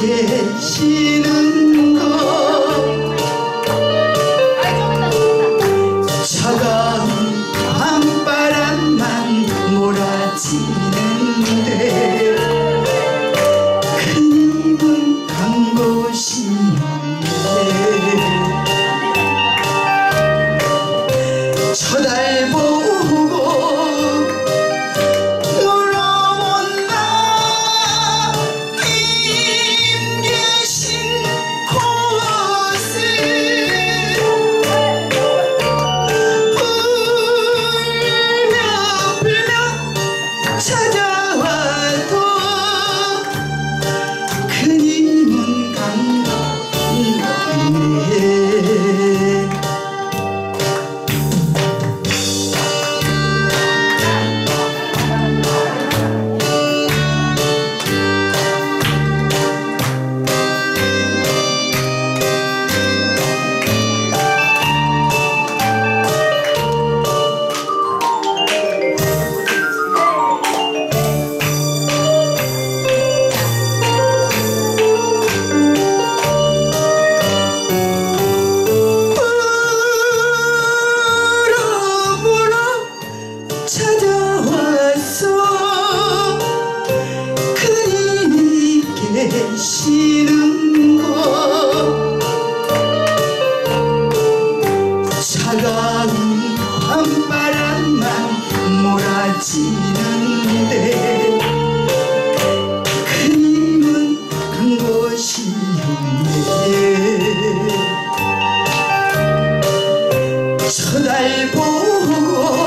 계시는가 차가운 밤바람만 몰아치는 시험에 저날 보고